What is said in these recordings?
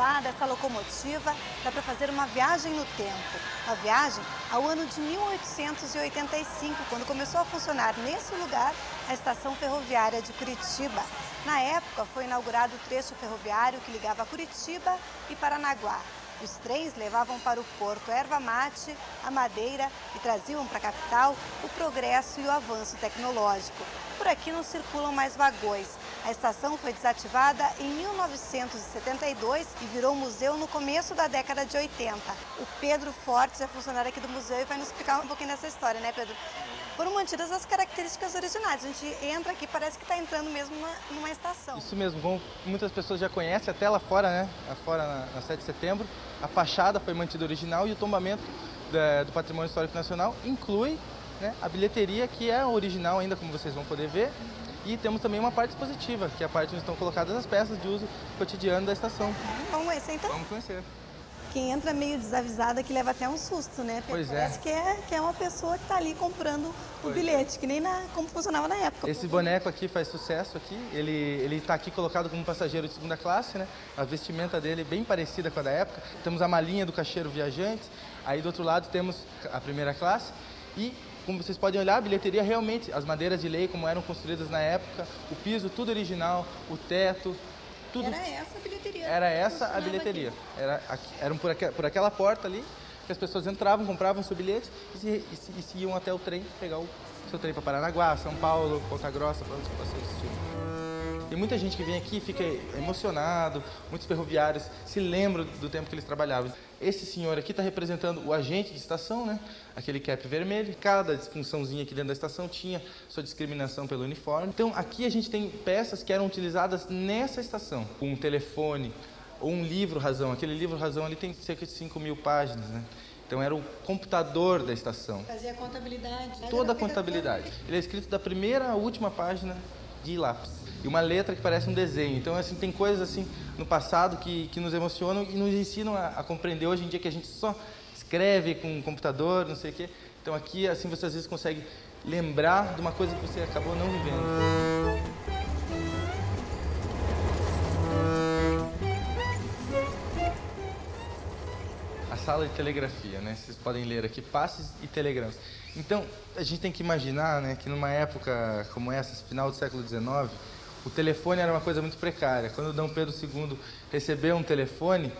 fachada, essa locomotiva, dá para fazer uma viagem no tempo. Uma viagem ao ano de 1885, quando começou a funcionar nesse lugar a estação ferroviária de Curitiba. Na época, foi inaugurado o trecho ferroviário que ligava Curitiba e Paranaguá. Os trens levavam para o porto erva mate, a madeira e traziam para a capital o progresso e o avanço tecnológico. Por aqui não circulam mais vagões. A estação foi desativada em 1972 e virou museu no começo da década de 80. O Pedro Fortes é funcionário aqui do museu e vai nos explicar um pouquinho dessa história, né, Pedro? foram mantidas as características originais. A gente entra aqui parece que está entrando mesmo numa, numa, estação. Isso mesmo, como muitas pessoas já conhecem, até lá fora, né? Lá fora na, na 7 de setembro, a fachada foi mantida original e o tombamento da, do Patrimônio Histórico Nacional inclui né, a bilheteria, que é original ainda, como vocês vão poder ver. E temos também uma parte expositiva, que é a parte onde estão colocadas as peças de uso cotidiano da estação. Vamos conhecer então? Vamos conhecer quem entra meio desavisada que leva até um susto, né? Pois Parece é. que é que é uma pessoa que está ali comprando pois o é. bilhete, é. que nem na, como funcionava na época. Esse boneco aqui faz sucesso aqui. Ele ele está aqui colocado como passageiro de segunda classe, né? A vestimenta dele é bem parecida com a da época. Temos a malinha do caixeiro viajante. Aí do outro lado temos a primeira classe e como vocês podem olhar, a bilheteria realmente, as madeiras de lei como eram construídas na época, o piso tudo original, o teto, tudo. Era essa a bilheteria. Era essa a bilheteria. Era, eram por, aqu, por aquela porta ali que as pessoas entravam, compravam seu bilhete e se, e se, e se iam até o trem pegar o seu trem para Paranaguá, São Paulo, Ponta Grossa, para onde você assistir. Tem muita gente que vem aqui e fica emocionado, muitos ferroviários se lembram do tempo que eles trabalhavam. Esse senhor aqui está representando o agente de estação, né? aquele cap vermelho. Cada funçãozinha aqui dentro da estação tinha sua discriminação pelo uniforme. Então aqui a gente tem peças que eram utilizadas nessa estação. Um telefone ou um livro razão. Aquele livro razão ali tem cerca de 5 mil páginas. Né? Então era o computador da estação. Fazia contabilidade. Toda a contabilidade. Ele é escrito da primeira à última página de lápis e uma letra que parece um desenho. Então, assim, tem coisas assim no passado que, que nos emocionam e nos ensinam a, a compreender hoje em dia que a gente só escreve com um computador, não sei o quê. Então, aqui, assim, você às vezes consegue lembrar de uma coisa que você acabou não vivendo. Sala de telegrafia, né? Vocês podem ler aqui passes e telegramas. Então, a gente tem que imaginar, né, que numa época como essa, final do século XIX, o telefone era uma coisa muito precária. Quando Dom Pedro II recebeu um telefone,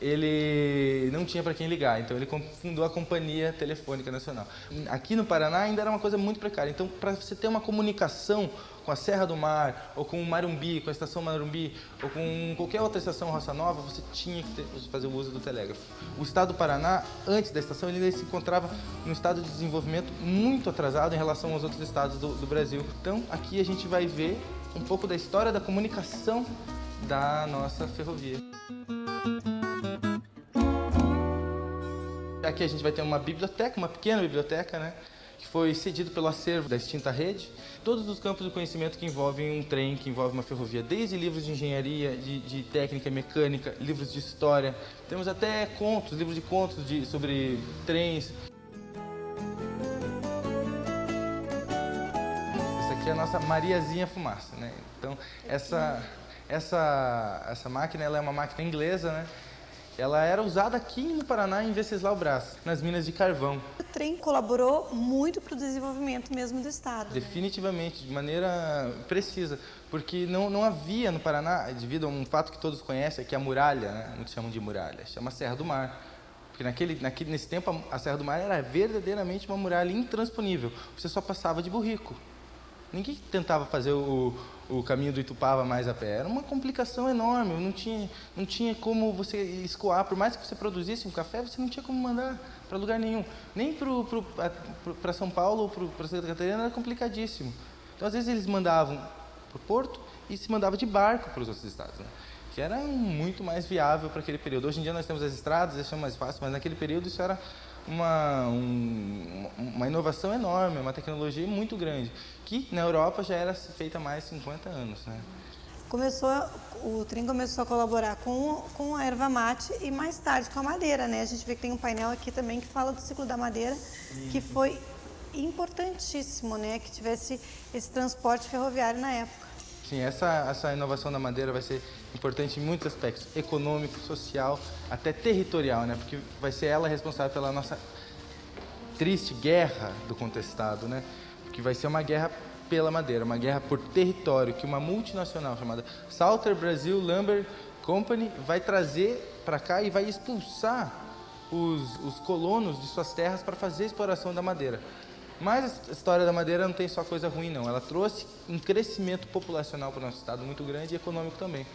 ele não tinha para quem ligar, então ele fundou a Companhia Telefônica Nacional. Aqui no Paraná ainda era uma coisa muito precária, então para você ter uma comunicação com a Serra do Mar, ou com o Marumbi, com a estação Marumbi, ou com qualquer outra estação Roça Nova, você tinha que ter, fazer o uso do telégrafo. O estado do Paraná, antes da estação, ele ainda se encontrava num estado de desenvolvimento muito atrasado em relação aos outros estados do, do Brasil. Então aqui a gente vai ver um pouco da história da comunicação da nossa ferrovia. Aqui a gente vai ter uma biblioteca, uma pequena biblioteca, né? Que foi cedido pelo acervo da extinta rede. Todos os campos do conhecimento que envolvem um trem, que envolve uma ferrovia, desde livros de engenharia, de, de técnica mecânica, livros de história. Temos até contos, livros de contos de, sobre trens. aqui é a nossa Mariazinha Fumaça, né? Então, essa, essa, essa máquina ela é uma máquina inglesa, né? Ela era usada aqui no Paraná, em Venceslau Brás, nas minas de carvão. O trem colaborou muito para o desenvolvimento mesmo do Estado. Né? Definitivamente, né? de maneira precisa. Porque não, não havia no Paraná, devido a um fato que todos conhecem, é que a muralha, né? muitos chamam de muralha, chama Serra do Mar. Porque naquele, naquele, nesse tempo a Serra do Mar era verdadeiramente uma muralha intransponível. Você só passava de burrico. Ninguém tentava fazer o, o caminho do Itupava mais a pé. Era uma complicação enorme. Não tinha, não tinha como você escoar. Por mais que você produzisse um café, você não tinha como mandar para lugar nenhum. Nem para São Paulo ou para Santa Catarina era complicadíssimo. Então, às vezes, eles mandavam para o porto e se mandava de barco para os outros estados. Né? Que era muito mais viável para aquele período. Hoje em dia nós temos as estradas, isso é mais fácil, mas naquele período isso era uma, um, uma inovação enorme, uma tecnologia muito grande, que na Europa já era feita há mais de 50 anos. Né? Começou, o trem começou a colaborar com, com a erva mate e mais tarde com a madeira. Né? A gente vê que tem um painel aqui também que fala do ciclo da madeira, que foi importantíssimo né? que tivesse esse transporte ferroviário na época. Sim, essa, essa inovação da madeira vai ser importante em muitos aspectos, econômico, social, até territorial, né? Porque vai ser ela responsável pela nossa triste guerra do contestado, né? Que vai ser uma guerra pela madeira, uma guerra por território que uma multinacional chamada Salter Brazil Lumber Company vai trazer para cá e vai expulsar os, os colonos de suas terras para fazer a exploração da madeira. Mas a história da madeira não tem só coisa ruim, não. Ela trouxe um crescimento populacional para o nosso estado muito grande e econômico também.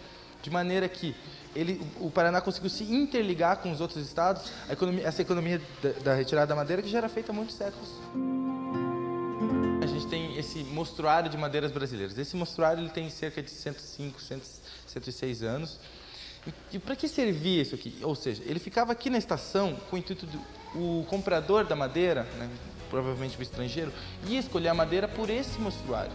De maneira que ele, o Paraná conseguiu se interligar com os outros estados, economia, essa economia da, da, retirada da madeira que já era feita há muitos séculos. A gente tem esse mostruário de madeiras brasileiras. Esse mostruário ele tem cerca de 105, 106 anos. E, e para que servia isso aqui? Ou seja, ele ficava aqui na estação com o intuito do o comprador da madeira, né, provavelmente o estrangeiro, ia escolher a madeira por esse mostruário.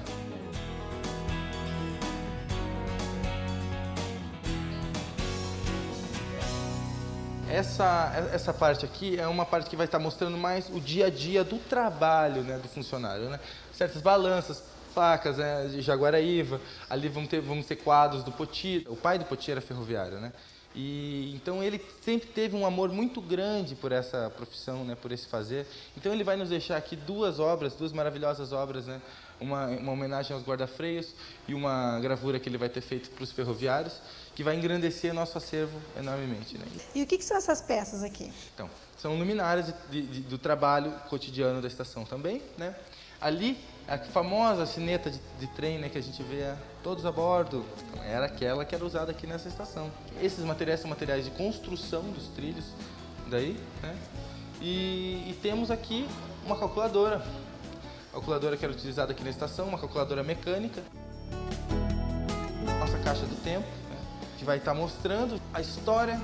Essa, essa parte aqui é uma parte que vai estar mostrando mais o dia a dia do trabalho né, do funcionário. Né? Certas balanças, placas né, de Jaguaraíva, ali vamos ter, vamos ter quadros do Poti. O pai do Poti era ferroviário, né? E então ele sempre teve um amor muito grande por essa profissão, né, por esse fazer. Então ele vai nos deixar aqui duas obras, duas maravilhosas obras, né, uma, uma homenagem aos guarda-freios e uma gravura que ele vai ter feito para os ferroviários, que vai engrandecer nosso acervo enormemente. Né. E o que, que são essas peças aqui? Então, são luminárias de, de, do trabalho cotidiano da estação também, né. Ali a famosa sineta de, de trem né, que a gente vê todos a bordo, então, era aquela que era usada aqui nessa estação. Esses materiais são materiais de construção dos trilhos, daí, né? E, e temos aqui uma calculadora, calculadora que era utilizada aqui na estação, uma calculadora mecânica, nossa caixa do tempo, né, que vai estar mostrando a história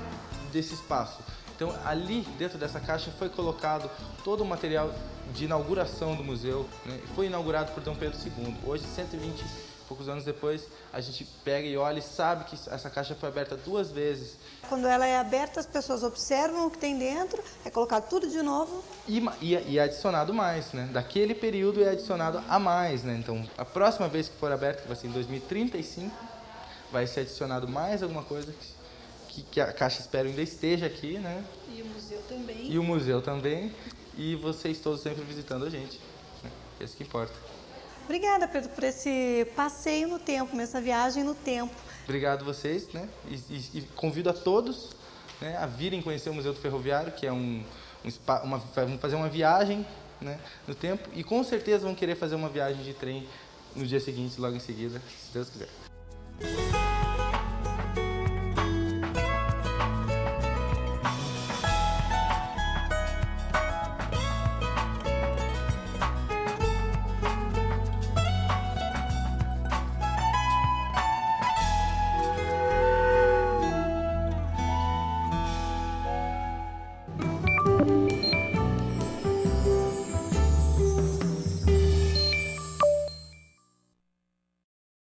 desse espaço. Então, ali dentro dessa caixa foi colocado todo o material de inauguração do museu. Né? Foi inaugurado por Dom Pedro II. Hoje, 120 e poucos anos depois, a gente pega e olha e sabe que essa caixa foi aberta duas vezes. Quando ela é aberta, as pessoas observam o que tem dentro, é colocado tudo de novo. E, e, e é adicionado mais, né? Daquele período é adicionado a mais, né? Então, a próxima vez que for aberta, que vai ser em 2035, vai ser adicionado mais alguma coisa que, que a Caixa Espero ainda esteja aqui, né? E o museu também. E o museu também. E vocês todos sempre visitando a gente. Né? É isso que importa. Obrigada, Pedro, por esse passeio no tempo, essa viagem no tempo. Obrigado vocês, né? E, e, e convido a todos né, a virem conhecer o Museu do Ferroviário, que é um, um uma, vamos fazer uma viagem né, no tempo e com certeza vão querer fazer uma viagem de trem no dia seguinte, logo em seguida, se Deus quiser.